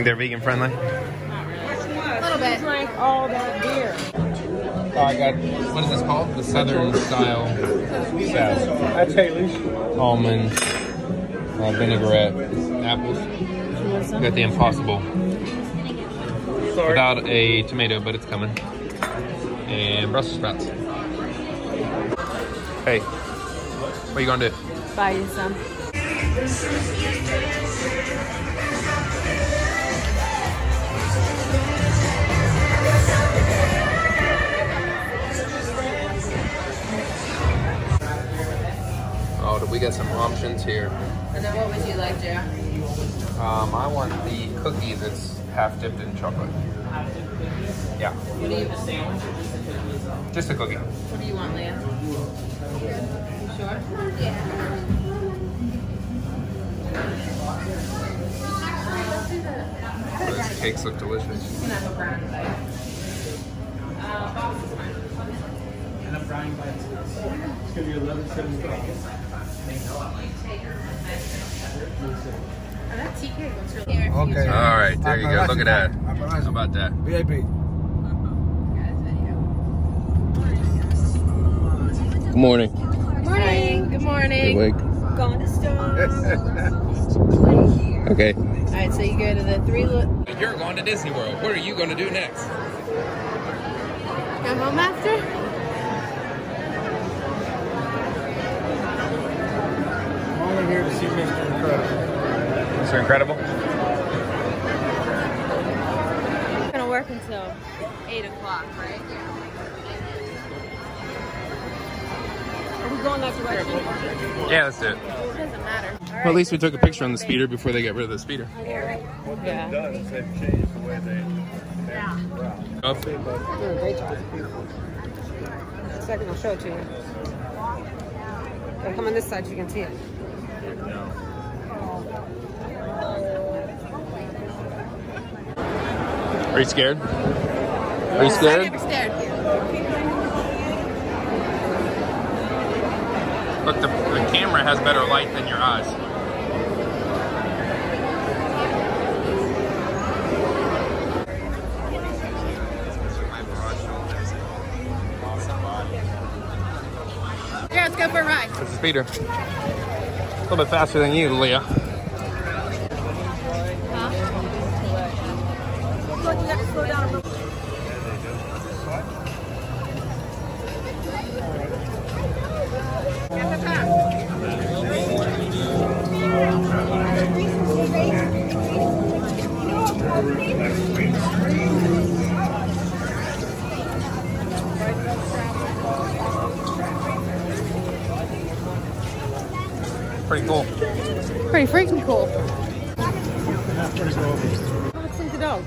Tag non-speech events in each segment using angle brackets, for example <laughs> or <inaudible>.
think they're vegan friendly? A little bit. Drank all that beer. Oh, I got, what is this called? The Southern style sauce. That's Haley's. Almond, uh, vinaigrette, apples. Got the impossible. Sorry. Without a tomato, but it's coming. And Brussels sprouts. Hey, what are you gonna do? Buy you some. we got some options here. And then what would you like, Jack? Um, I want the cookie that's half dipped in chocolate. Half dipped? Yeah. What do you want? sandwich just a cookie? What do you want, Leah? Sure? Yeah. Those cakes look delicious. And a brownie. Uh, it's going to be 11.75. Okay. All right, there you go. Look at that. How about that? VIP. Good morning. Morning. Good morning. Awake? Going to start. <laughs> Okay. All right, so you go to the three. Lo- You're going to Disney World. What are you going to do next? Come home after. Only here to see Mr. Incredible. Mr. Incredible. We're gonna work until eight o'clock, right? Are we going that direction? Yeah, let's do it. It doesn't matter. Well, at least we took a picture on the speeder before they get rid of the speeder. What Yeah. they've done is they've changed the way they. Up. Doing a great job. Second, I'll show it to you. Come on this side so you can see it. Are you scared? Are you scared? I scared? never stared. Look, the, the camera has better light than your eyes. Here, let's go for a ride. This is Peter. A little bit faster than you, Leah. Cool. Oh, let's see the dog.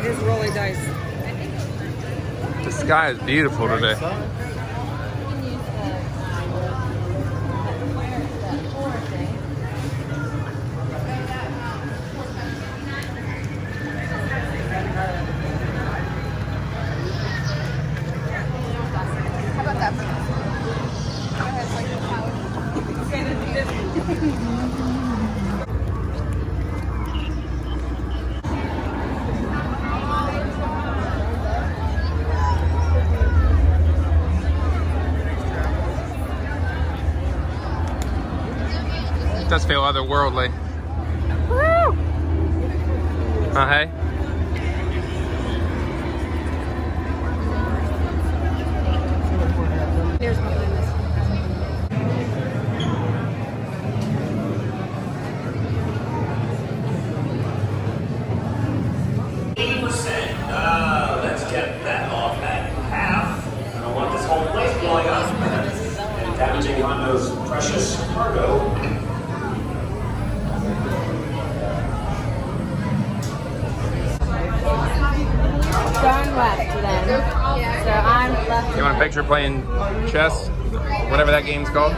It is rolly dice. The sky is beautiful today. It does feel otherworldly. Woo! Uh, hey? Here's You want a picture playing chess? Whatever that game's called?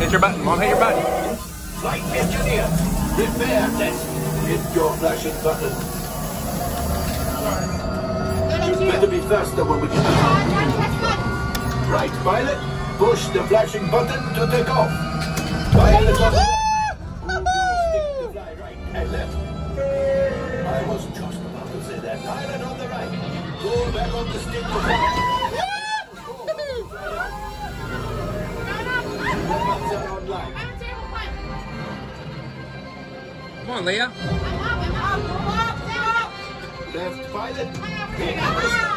Hit your button. Mom, hit your button. Right, Miss Judea. Prepare test. Hit your flashing button. Better be faster when we get Right, pilot. Push the flashing button to take off. Pilot on, Leah. Left pilot.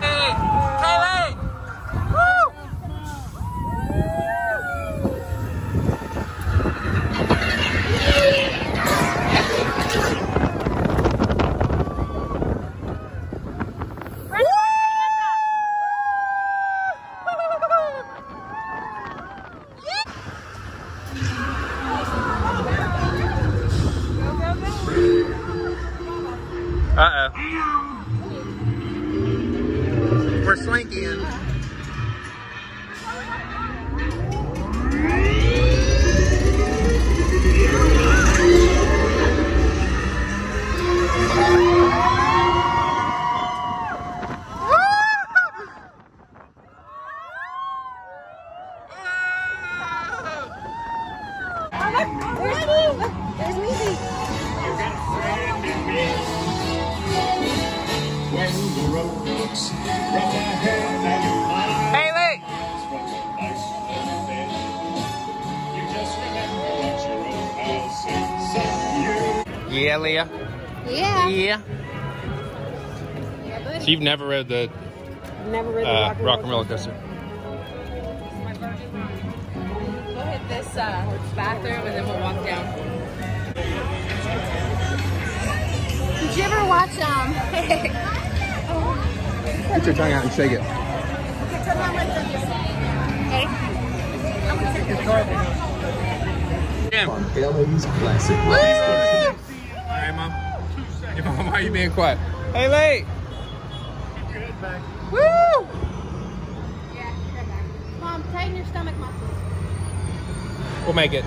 Hey, Kaylee. There's Weezy. When the road looks rough ahead and your mind Haley! is from the ice and you just remember what your old pal said. Son, you Yeah, Leah. Yeah. Yeah. Yeah, buddy. So you've never read the Never read the uh, Rock and Roller Coaster? Uh, bathroom and then we'll walk down. Did you ever watch um? <laughs> Put your tongue out and shake it. Jim. LA's classic. Hey, Mom. Hey, Mom, why are you being quiet? Hey, Lee. Woo! Yeah. Mom, tighten your stomach muscles. We'll make it.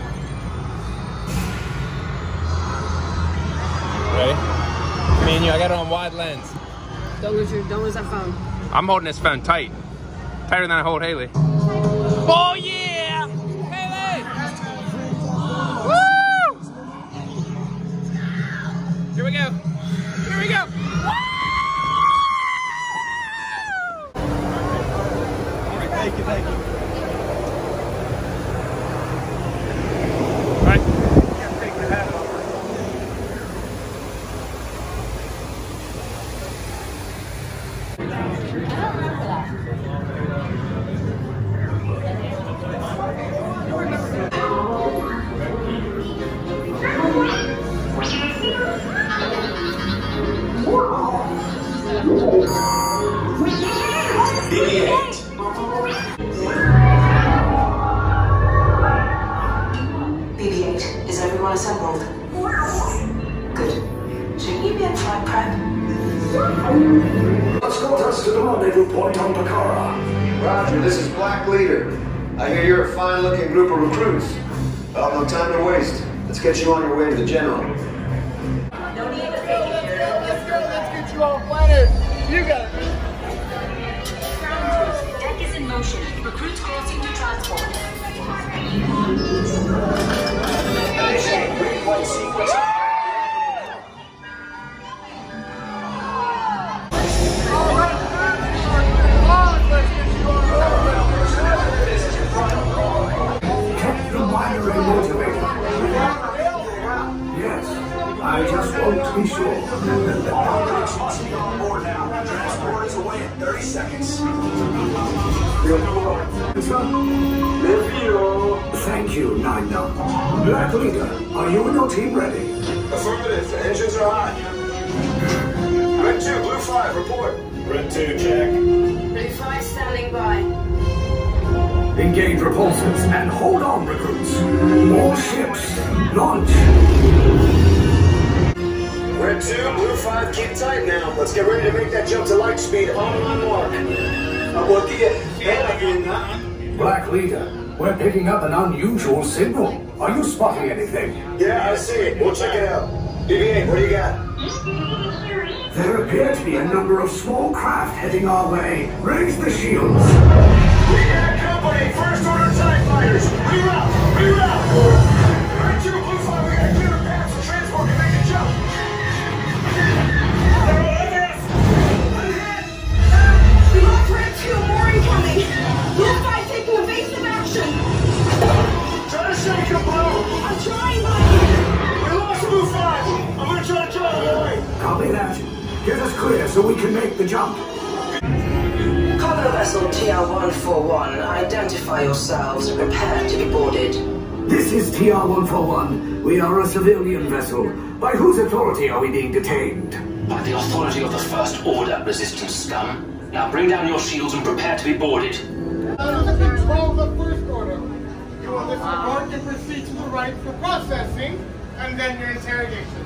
Ready? Me and you, I got it on wide lens. Don't lose your, don't lose that phone. I'm holding this phone tight. Tighter than I hold Haley. Oh yeah! The general. Speed on my mark. About the uh, Black Leader, we're picking up an unusual signal. Are you spotting anything? Yeah, I see it. We'll check it out. BB-8, what do you got? There appear to be a number of small craft heading our way. Raise the shields. We got company. First order TIE fighters. Reroute. Reroute. Away. Copy that. Get us clear so we can make the jump. Cargo vessel TR-141, identify yourselves and prepare to be boarded. This is TR-141. We are a civilian vessel. By whose authority are we being detained? By the authority of the First Order, Resistance scum. Now bring down your shields and prepare to be boarded. Control of the first order. You will disregard and proceed to the right for processing and then your interrogation.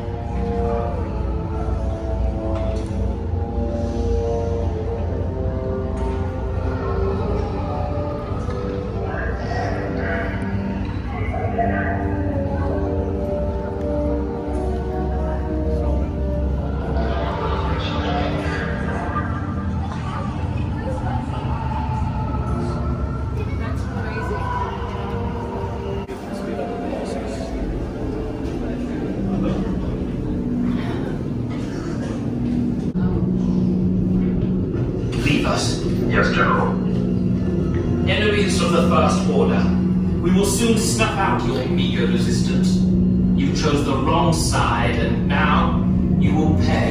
soon snuff out your meager resistance. You chose the wrong side, and now you will pay.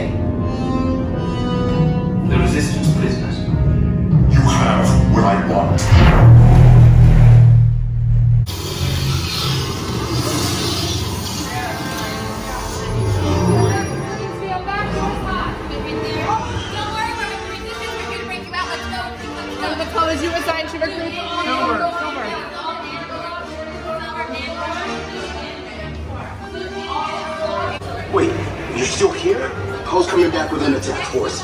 Still here? Hull's coming back with an attack force.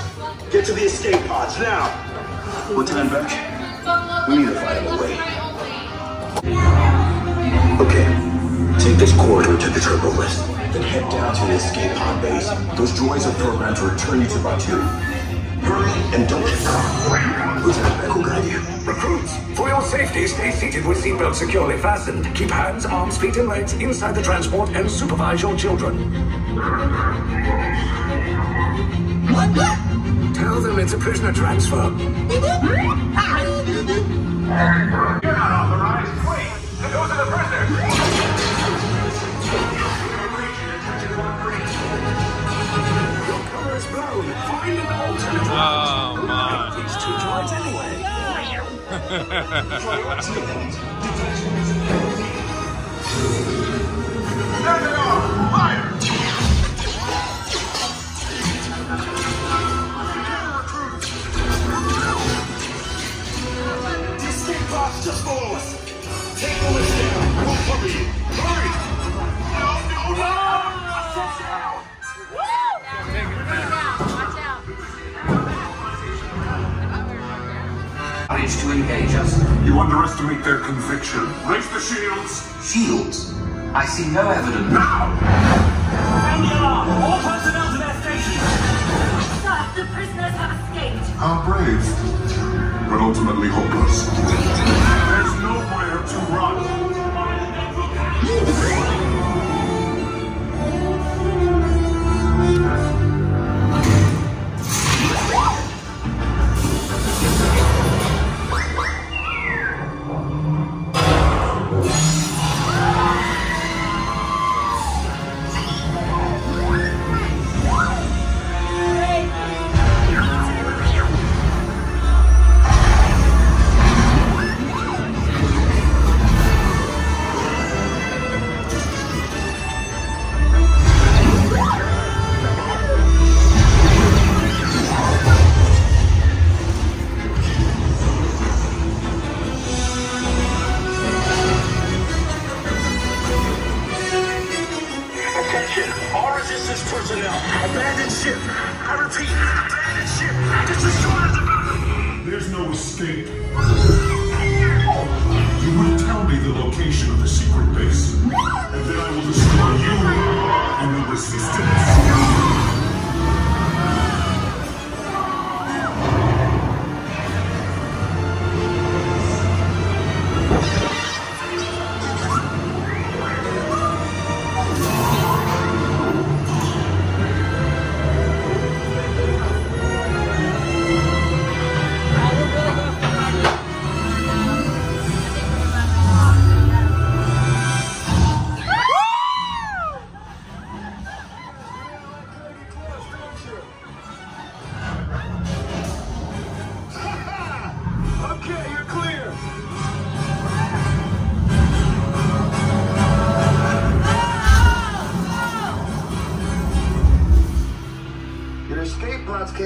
Get to the escape pods now. What time back? We need to find him away. Okay, take this corridor to the turbo list. Then head down to the escape pod base. Those droids are programmed to return you to Batuu. Hurry and don't get caught. Lieutenant Beck will guide you. Recruits, for your safety, stay seated with seatbelts securely fastened. Keep hands, arms, feet, and legs inside the transport and supervise your children. Tell them it's a prisoner transfer. You're not authorized. Wait, those are the prisoners. Your cover is blown. Find an alternate Oh, my. These two droids anyway. Stand it off. Fire. The escape pods just below us. Take the list down. We'll cover you. Hurry. No, no, no. Sit down. manage to engage us. You underestimate their conviction. Raise the shields. Shields? I see no evidence. Now! Sound the alarm! All personnel to their stations! Sir, the prisoners have escaped. How brave, but ultimately hopeless. I repeat, abandon ship. Just destroy the There's no escape. You will tell me the location of the secret base, and then I will destroy you and the resistance.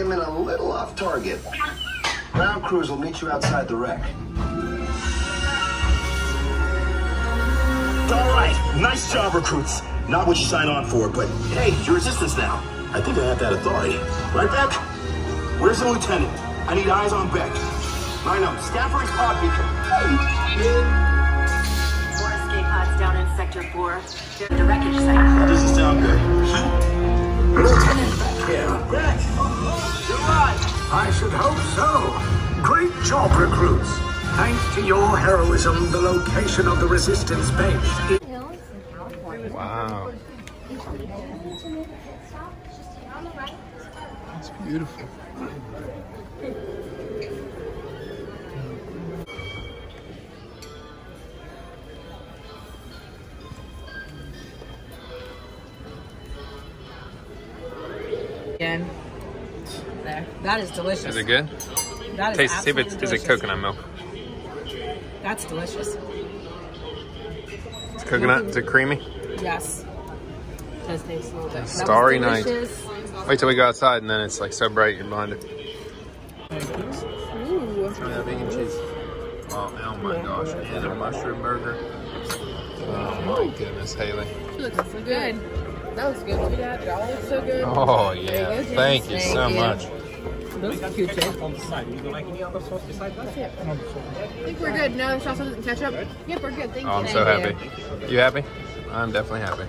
Came in a little off target. Ground crews will meet you outside the wreck. All right, nice job, recruits. Not what you signed on for, but hey, you're resistance now. I think I have that authority. Right, Beck? Where's the lieutenant? I need eyes on Beck. Line up. Scan for his pod beacon. Four escape pods down in Sector 4. They're at the wreckage site. That doesn't sound good. <laughs> Lieutenant back here. Beck! You're. I should hope so. Great job, recruits. Thanks to your heroism, the location of the resistance base is Wow. That's beautiful. That is delicious. Is it good? That is Taste, see if it's absolutely is it coconut milk? That's delicious. It's coconut. Is it creamy? Yes. Does taste a little bit. Starry night. Wait till we go outside and then it's like so bright you're blinded. Ooh. Try that vegan cheese. Oh, oh my gosh. And a mushroom burger. Oh my goodness, Haley. She looks so good. That looks good too, Dad. That looks so good. Oh There you yeah. go, Thank you Thank so you. much. Those cute too. On the side. Would you like any other sauce besides that? Yeah. I think we're good. No sauce doesn't catch up. Yep, we're good. Thank Oh, I'm so Thank happy. You happy? I'm definitely happy.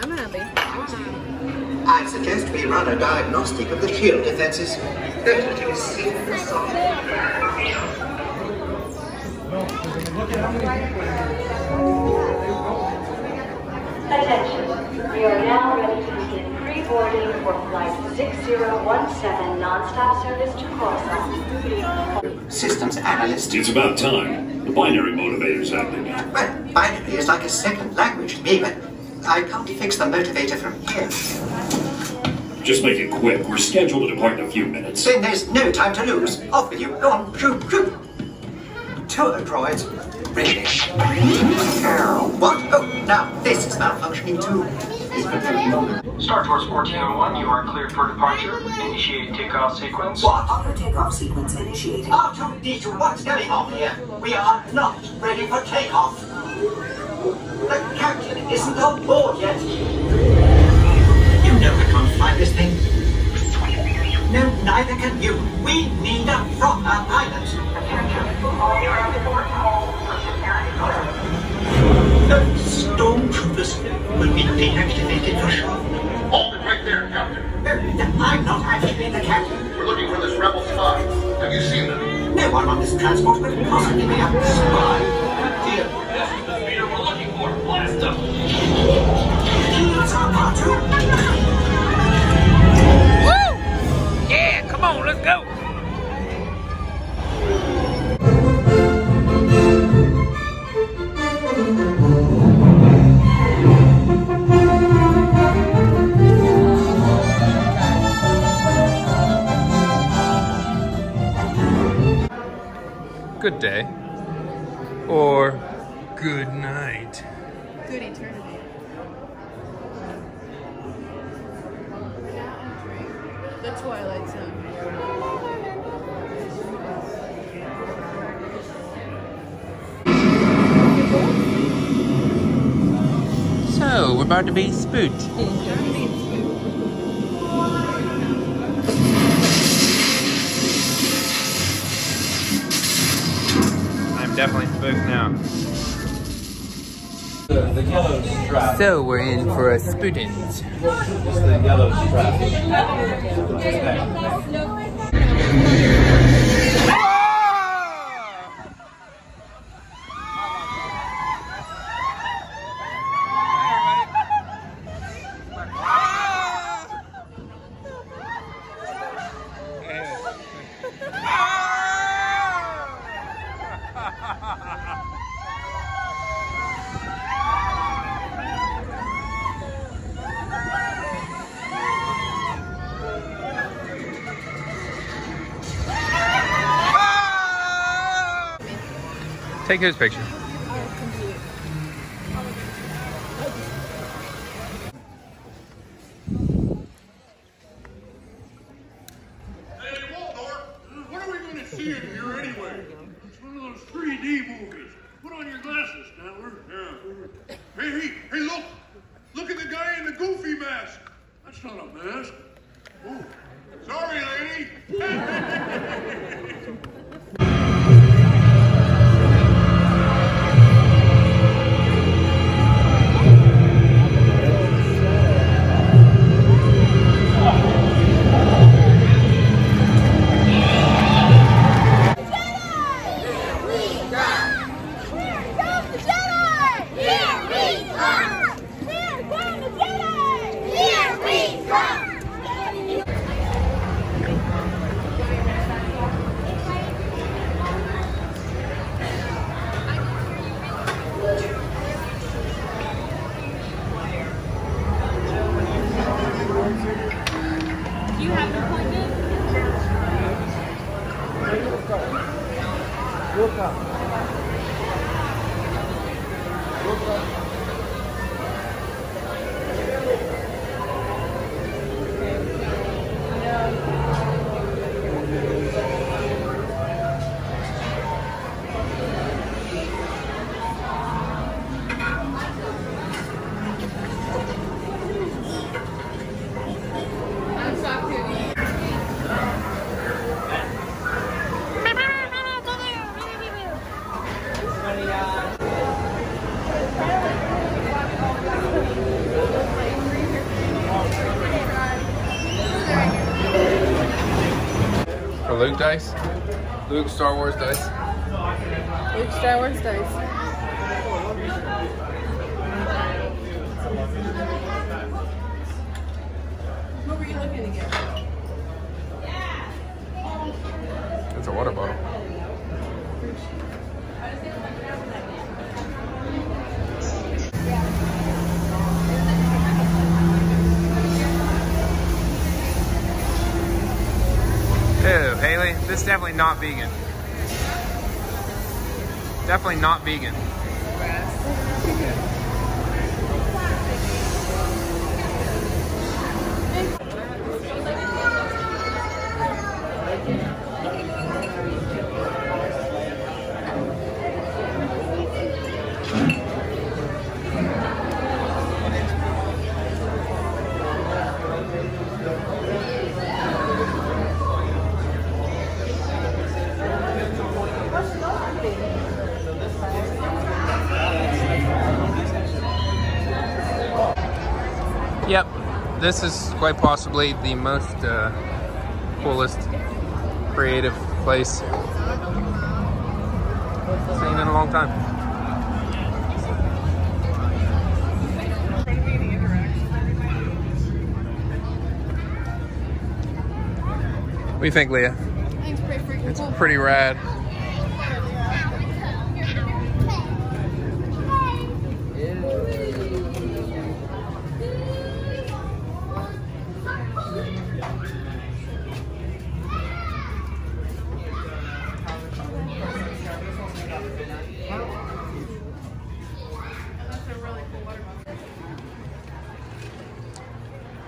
I'm happy. I suggest we run a diagnostic of the shield defenses. Definitely see the soft. Attention. We are now ready to begin pre-boarding for flight 6017 non-stop service to Coruscant. Systems analyst. It's about time. The binary motivator's acting. Well, binary is like a second language to me, but I can't fix the motivator from here. Just make it quick. We're scheduled to depart in a few minutes. Then there's no time to lose. Off with you. Go on, shoot, shoot. Turbo droids. Really? Oh, what? Oh, now this is malfunctioning too. Star Tours 1401, you are cleared for departure. Initiate takeoff sequence. What? Auto takeoff sequence initiated. R2D2, what's going on here? We are not ready for takeoff. The captain isn't on board yet. You know I can't fly this thing. No, neither can you. We need a proper pilot. The stormtroopers will be deactivated for sure. Hold it right there, Captain. I'm not actually the captain. We're looking for this rebel spy. Have you seen them? No one on this transport could possibly be a spy. This is the speeder we're looking for. Blast them! He's our part Woo! Yeah, come on, let's go! Good day. Or good night. Good eternity. The Twilight Zone. So, we're about to be spooked. <laughs> So, we're in for a. It's the yellow strap. Yeah. Hey, hey, hey, look! Look at the guy in the goofy mask. That's not a mask. Oh, Luke dice? Luke Star Wars dice? Luke Star Wars dice. What were you looking to get? It's a water bottle. Is definitely not vegan. Definitely not vegan. This is quite possibly the most uh, coolest, creative place seen in a long time. What do you think, Leah? It's pretty freaking It's pretty rad.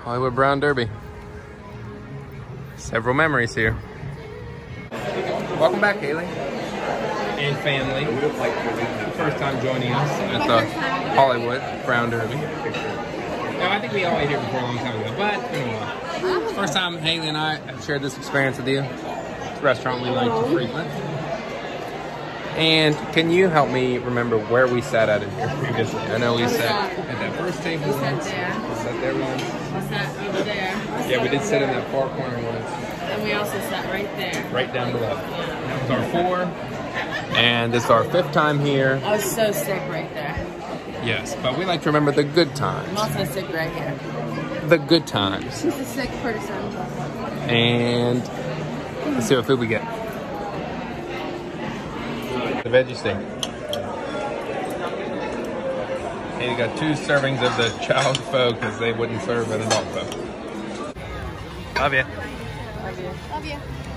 Hollywood Brown Derby. Several memories here. Welcome back, Haley. And family. First time joining us at the Hollywood Brown Derby. No, I think we all ate here before a long time ago, but it's been. First time Haley and I have shared this experience with you. It's a restaurant we like to frequent. And can you help me remember where we sat at in here previously? I know we sat at that first table We once. there. We sat there once. We sat over there. Yeah, we did sit in that far corner once. And we also sat right there. right down below. That was our four, and this is our fifth time here. I was so sick right there. Yes, but we like to remember the good times. I'm also sick right here. The good times. She's a sick person. And let's see what food we get. The veggie steak. And you got two servings of the child pho because they wouldn't serve an adult pho. Love you. Love you. Love you.